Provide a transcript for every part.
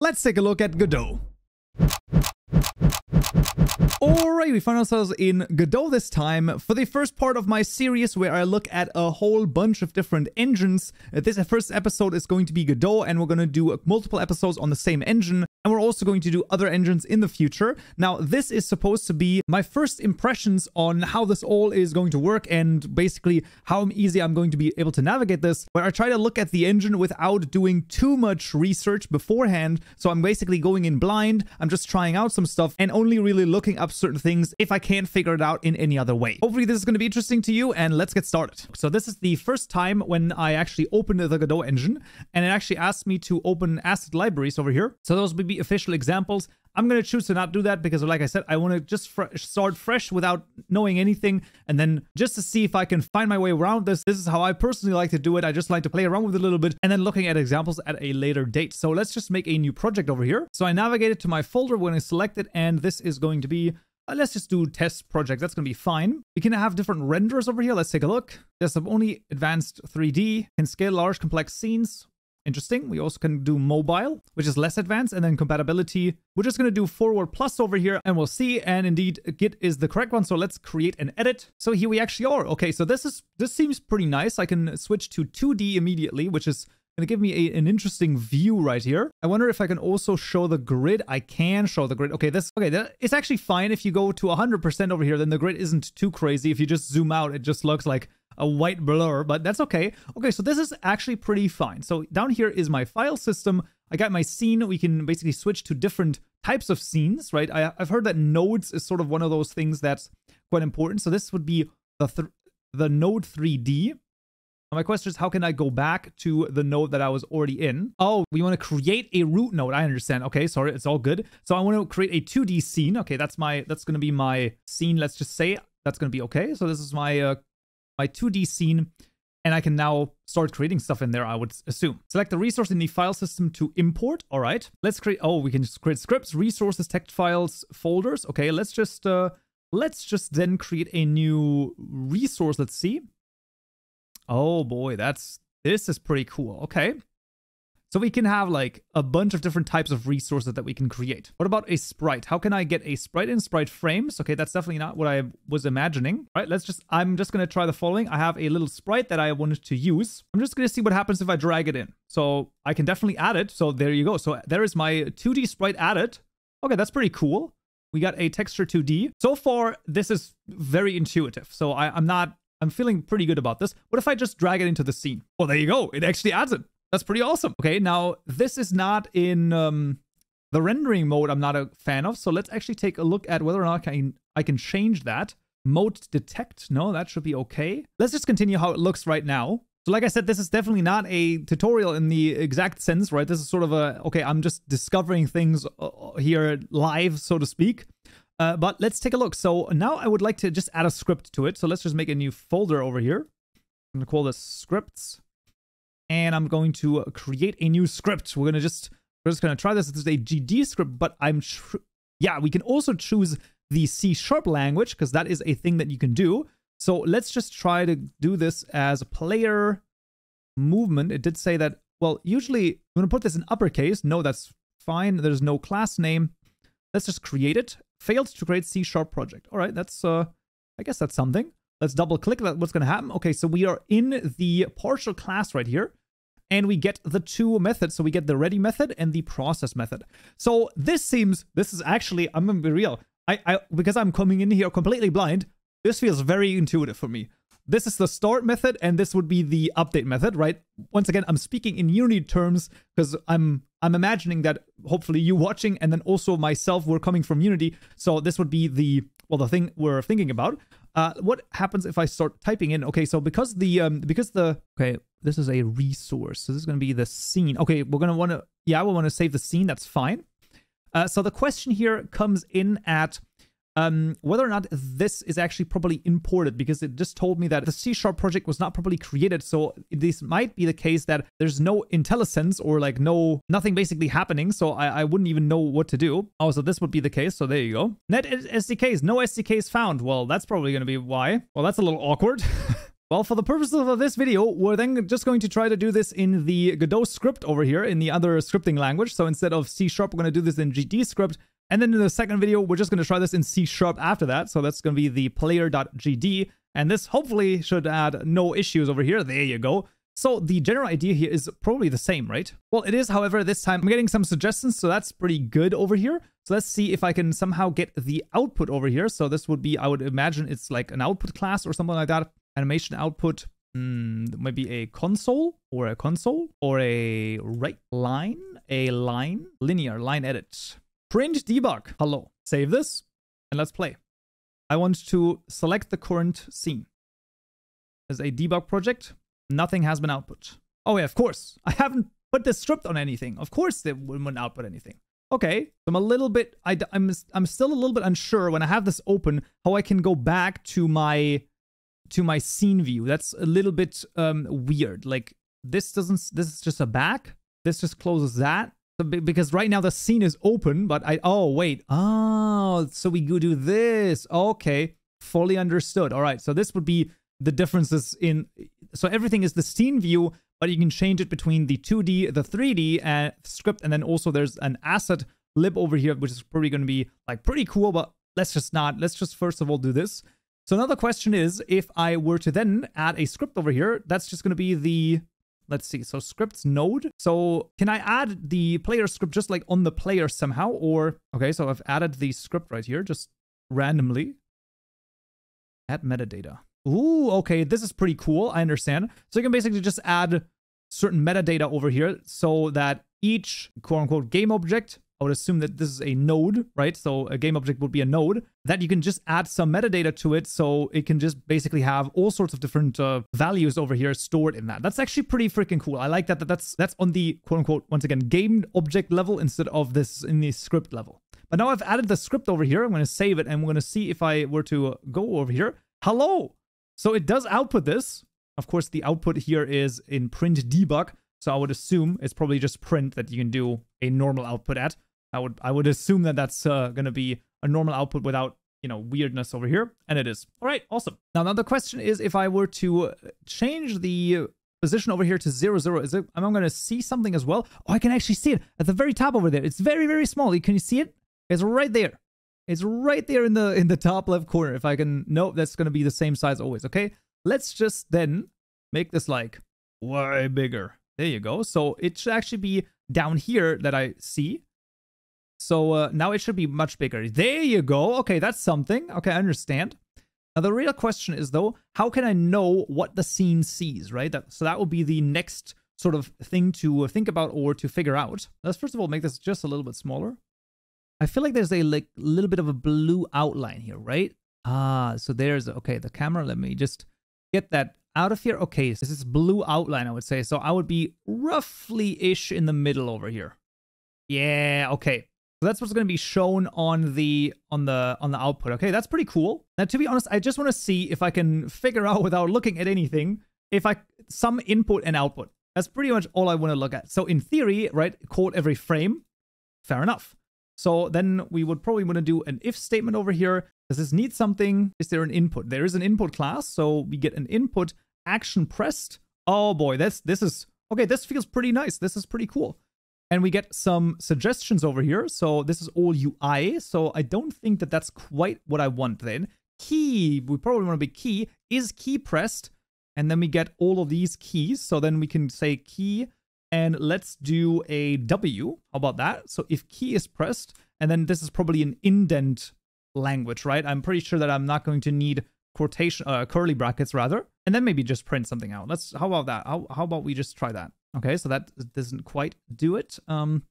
let's take a look at Godot. Alright, we find ourselves in Godot this time for the first part of my series where I look at a whole bunch of different engines. Uh, this first episode is going to be Godot and we're going to do multiple episodes on the same engine and we're also going to do other engines in the future. Now, this is supposed to be my first impressions on how this all is going to work and basically how easy I'm going to be able to navigate this, where I try to look at the engine without doing too much research beforehand. So I'm basically going in blind, I'm just trying out some stuff and only really looking up certain things if I can't figure it out in any other way. Hopefully this is going to be interesting to you and let's get started. So this is the first time when I actually opened the Godot engine and it actually asked me to open asset libraries over here. So those would be official examples. I'm going to choose to not do that because, like I said, I want to just fr start fresh without knowing anything. And then just to see if I can find my way around this. This is how I personally like to do it. I just like to play around with it a little bit and then looking at examples at a later date. So let's just make a new project over here. So I navigated to my folder when I select it, and this is going to be uh, let's just do test project. That's going to be fine. We can have different renders over here. Let's take a look. Some only advanced 3D, can scale large complex scenes. Interesting. We also can do mobile, which is less advanced, and then compatibility. We're just going to do forward plus over here, and we'll see. And indeed, Git is the correct one. So let's create an edit. So here we actually are. Okay, so this is this seems pretty nice. I can switch to 2D immediately, which is going to give me a, an interesting view right here. I wonder if I can also show the grid. I can show the grid. Okay, this okay. That, it's actually fine if you go to 100% over here. Then the grid isn't too crazy. If you just zoom out, it just looks like a white blur, but that's okay. Okay, so this is actually pretty fine. So down here is my file system. I got my scene. We can basically switch to different types of scenes, right? I, have heard that nodes is sort of one of those things that's quite important. So this would be the, th the node 3D. My question is, how can I go back to the node that I was already in? Oh, we want to create a root node. I understand. Okay, sorry, it's all good. So I want to create a 2D scene. Okay, that's my that's going to be my scene. Let's just say that's going to be okay. So this is my uh, my 2D scene, and I can now start creating stuff in there, I would assume. Select the resource in the file system to import. All right, let's create, oh, we can just create scripts, resources, text files, folders. Okay, let's just, uh, let's just then create a new resource. Let's see. Oh boy, that's, this is pretty cool. Okay. So we can have like a bunch of different types of resources that we can create. What about a sprite? How can I get a sprite in sprite frames? Okay, that's definitely not what I was imagining. All right, let's just, I'm just going to try the following. I have a little sprite that I wanted to use. I'm just going to see what happens if I drag it in. So I can definitely add it. So there you go. So there is my 2D sprite added. Okay, that's pretty cool. We got a texture 2D. So far, this is very intuitive. So I, I'm not I'm feeling pretty good about this. What if I just drag it into the scene? Well, there you go. It actually adds it. That's pretty awesome. Okay, now this is not in um, the rendering mode I'm not a fan of. So let's actually take a look at whether or not I can, I can change that. Mode detect. No, that should be okay. Let's just continue how it looks right now. So like I said, this is definitely not a tutorial in the exact sense, right? This is sort of a, okay, I'm just discovering things uh, here live, so to speak. Uh, but let's take a look. So now I would like to just add a script to it. So let's just make a new folder over here. I'm going to call this scripts and I'm going to create a new script. We're going to just, we're just going to try this. This is a GD script, but I'm, yeah, we can also choose the C sharp language because that is a thing that you can do. So let's just try to do this as a player movement. It did say that, well, usually I'm going to put this in uppercase. No, that's fine. There's no class name. Let's just create it. Failed to create C sharp project. All right, that's, uh, I guess that's something. Let's double click that. What's going to happen? Okay, so we are in the partial class right here and we get the two methods. So we get the ready method and the process method. So this seems, this is actually, I'm gonna be real. I, I because I'm coming in here completely blind, this feels very intuitive for me. This is the start method and this would be the update method, right? Once again, I'm speaking in Unity terms because I'm I'm imagining that hopefully you watching and then also myself were coming from Unity. So this would be the well the thing we're thinking about. Uh, what happens if I start typing in? Okay, so because the um because the okay this is a resource. So this is going to be the scene. Okay, we're going to want to yeah we want to save the scene. That's fine. Uh, so the question here comes in at um, whether or not this is actually properly imported because it just told me that the C Sharp project was not properly created. So this might be the case that there's no IntelliSense or like no, nothing basically happening. So I, I wouldn't even know what to do. Oh, so this would be the case. So there you go. .NET SDKs, no SDKs found. Well, that's probably going to be why. Well, that's a little awkward. Well, for the purposes of this video, we're then just going to try to do this in the Godot script over here in the other scripting language. So instead of C Sharp, we're going to do this in GD script. And then in the second video, we're just going to try this in C Sharp after that. So that's going to be the player.gd. And this hopefully should add no issues over here. There you go. So the general idea here is probably the same, right? Well, it is, however, this time I'm getting some suggestions, so that's pretty good over here. So let's see if I can somehow get the output over here. So this would be, I would imagine it's like an output class or something like that. Animation output, mm, maybe a console or a console or a write line, a line, linear line edit. Print debug. Hello. Save this and let's play. I want to select the current scene as a debug project. Nothing has been output. Oh yeah, of course. I haven't put the script on anything. Of course they wouldn't output anything. Okay, I'm a little bit, I, I'm, I'm still a little bit unsure when I have this open, how I can go back to my, to my scene view. That's a little bit um, weird. Like this doesn't, this is just a back. This just closes that. Because right now the scene is open, but I, oh wait, oh, so we go do this. Okay, fully understood. All right, so this would be the differences in so everything is the scene view but you can change it between the 2d the 3d uh, script and then also there's an asset lib over here which is probably going to be like pretty cool but let's just not let's just first of all do this so another question is if i were to then add a script over here that's just going to be the let's see so scripts node so can i add the player script just like on the player somehow or okay so i've added the script right here just randomly add metadata Ooh, okay, this is pretty cool. I understand. So you can basically just add certain metadata over here so that each quote unquote game object, I would assume that this is a node, right? So a game object would be a node that you can just add some metadata to it so it can just basically have all sorts of different uh, values over here stored in that. That's actually pretty freaking cool. I like that, that that's that's on the quote unquote once again game object level instead of this in the script level. But now I've added the script over here. I'm going to save it and we're going to see if I were to go over here. Hello, so it does output this. Of course, the output here is in print debug. So I would assume it's probably just print that you can do a normal output at. I would I would assume that that's uh, going to be a normal output without you know weirdness over here, and it is. All right, awesome. Now another question is if I were to change the position over here to zero zero, is it? Am I going to see something as well? Oh, I can actually see it at the very top over there. It's very very small. Can you see it? It's right there. It's right there in the in the top left corner. If I can, nope, that's going to be the same size always. Okay, let's just then make this like way bigger. There you go. So it should actually be down here that I see. So uh, now it should be much bigger. There you go. Okay, that's something. Okay, I understand. Now the real question is though, how can I know what the scene sees, right? That, so that will be the next sort of thing to think about or to figure out. Let's first of all make this just a little bit smaller. I feel like there's a like little bit of a blue outline here, right? Ah, so there's, okay, the camera, let me just get that out of here. Okay, so this is blue outline, I would say. So I would be roughly-ish in the middle over here. Yeah, okay. So that's what's going to be shown on the on the on the output. Okay, that's pretty cool. Now, to be honest, I just want to see if I can figure out without looking at anything if I some input and output. That's pretty much all I want to look at. So in theory, right, code every frame. Fair enough. So then we would probably want to do an if statement over here. Does this need something? Is there an input? There is an input class. So we get an input action pressed. Oh boy, that's this is okay. This feels pretty nice. This is pretty cool. And we get some suggestions over here. So this is all UI. So I don't think that that's quite what I want then. Key, we probably want to be key. Is key pressed? And then we get all of these keys. So then we can say key and let's do a W. How about that? So if key is pressed, and then this is probably an indent language, right? I'm pretty sure that I'm not going to need quotation, uh, curly brackets rather, and then maybe just print something out. Let's, how about that? How, how about we just try that? Okay, so that doesn't quite do it. Um,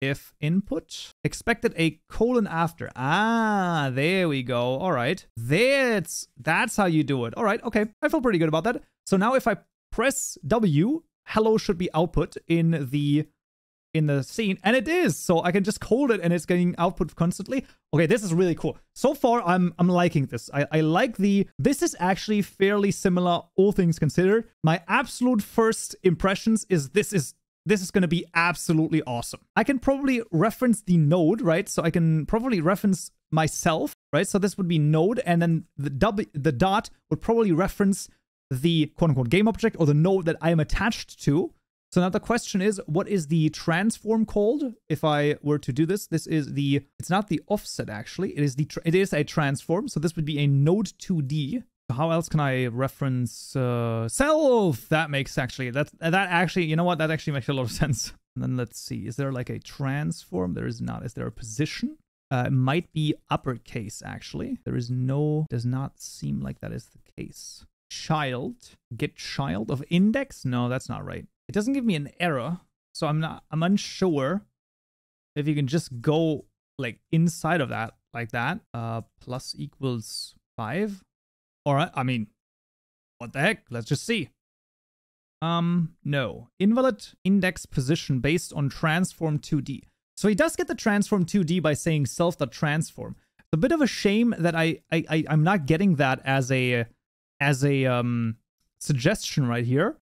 if input expected a colon after. Ah, there we go. All right. That's, that's how you do it. All right. Okay. I feel pretty good about that. So now if I press W, hello should be output in the in the scene and it is. So i can just hold it and it's getting output constantly. Okay this is really cool. So far i'm i'm liking this. I i like the this is actually fairly similar all things considered. My absolute first impressions is this is this is going to be absolutely awesome. I can probably reference the node right? So i can probably reference myself right? So this would be node and then the w the dot would probably reference the quote unquote game object or the node that I am attached to. So now the question is, what is the transform called? If I were to do this, this is the, it's not the offset actually, it is the, it is a transform. So this would be a node 2D. How else can I reference uh, self? That makes actually, that, that actually, you know what? That actually makes a lot of sense. And then let's see, is there like a transform? There is not. Is there a position? Uh, it might be uppercase actually. There is no, does not seem like that is the case. Child, get child of index? No, that's not right. It doesn't give me an error, so I'm not, I'm unsure if you can just go like inside of that like that. Uh, plus equals five. All right, I mean, what the heck? Let's just see. Um, no. Invalid index position based on transform 2D. So he does get the transform 2D by saying self.transform. It's a bit of a shame that I, I, I I'm not getting that as a as a um suggestion right here.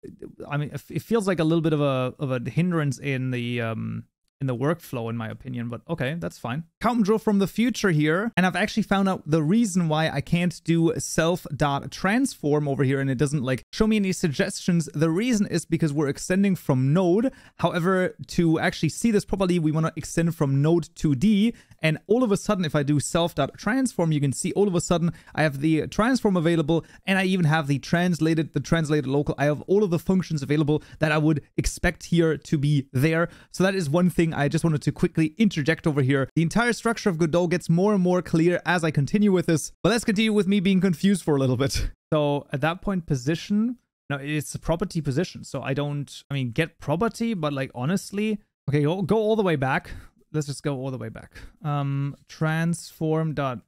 I mean, it feels like a little bit of a of a hindrance in the um in the workflow, in my opinion. But okay, that's fine. Count from the future here, and I've actually found out the reason why I can't do self.transform over here, and it doesn't like show me any suggestions. The reason is because we're extending from node. However, to actually see this properly, we want to extend from node 2D, and all of a sudden, if I do self.transform, you can see all of a sudden I have the transform available, and I even have the translated, the translated local. I have all of the functions available that I would expect here to be there. So that is one thing I just wanted to quickly interject over here. The entire structure of Godot gets more and more clear as I continue with this, but let's continue with me being confused for a little bit. So at that point, position, no, it's a property position. So I don't, I mean, get property, but like honestly, okay, go, go all the way back. Let's just go all the way back. Um, transform dot,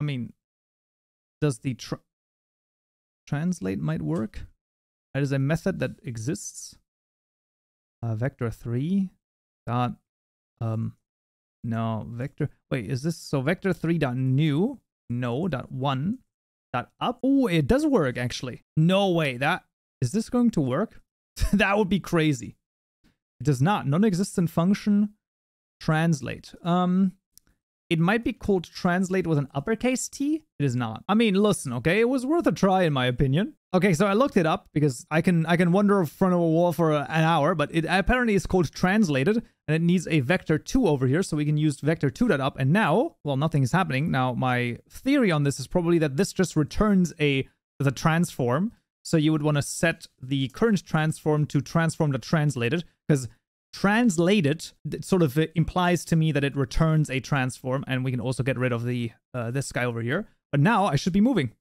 I mean, does the tra translate might work? That is a method that exists. Uh, vector 3 dot um no vector wait is this so vector 3 dot new no dot 1 dot up oh it does work actually no way that is this going to work that would be crazy it does not non-existent function translate um it might be called translate with an uppercase T. It is not. I mean, listen, okay, it was worth a try in my opinion. Okay, so I looked it up because I can I can wander in front of a wall for an hour, but it apparently is called translated and it needs a vector 2 over here, so we can use vector 2 that up. And now, well, nothing is happening. Now, my theory on this is probably that this just returns a the transform. So you would want to set the current transform to transform the translated because translated sort of implies to me that it returns a transform and we can also get rid of the uh, this guy over here but now i should be moving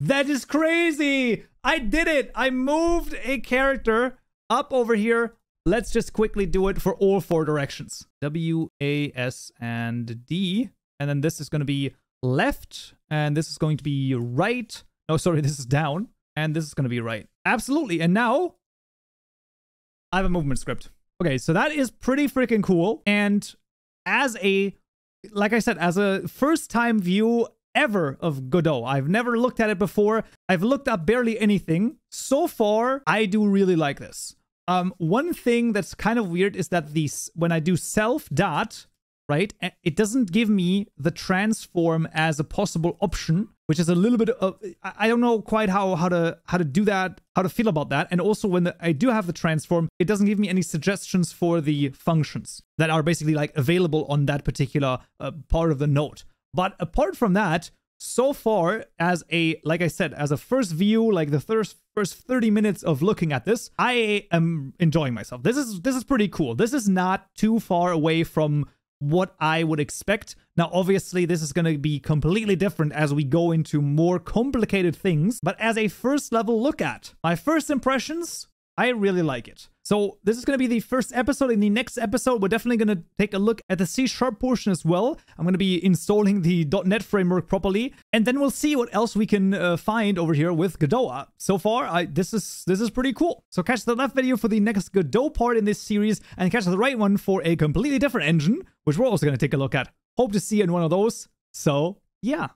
that is crazy. I did it. I moved a character up over here. Let's just quickly do it for all four directions. W a s and d. And then this is going to be left and this is going to be right. No sorry this is down and this is going to be right. Absolutely. And now i have a movement script. Okay, so that is pretty freaking cool. And as a, like I said, as a first time view ever of Godot, I've never looked at it before. I've looked up barely anything. So far, I do really like this. Um, one thing that's kind of weird is that these, when I do self dot, right, it doesn't give me the transform as a possible option which is a little bit of I don't know quite how how to how to do that, how to feel about that. And also when the, I do have the transform, it doesn't give me any suggestions for the functions that are basically like available on that particular uh, part of the node. But apart from that, so far as a like I said, as a first view, like the first first 30 minutes of looking at this, I am enjoying myself. This is this is pretty cool. This is not too far away from what I would expect. Now, obviously, this is going to be completely different as we go into more complicated things, but as a first level look at, my first impressions, I really like it. So this is going to be the first episode. In the next episode, we're definitely going to take a look at the C Sharp portion as well. I'm going to be installing the .NET framework properly, and then we'll see what else we can uh, find over here with Godot. So far, I, this is this is pretty cool. So catch the left video for the next Godot part in this series, and catch the right one for a completely different engine, which we're also going to take a look at. Hope to see you in one of those. So yeah.